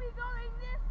be going this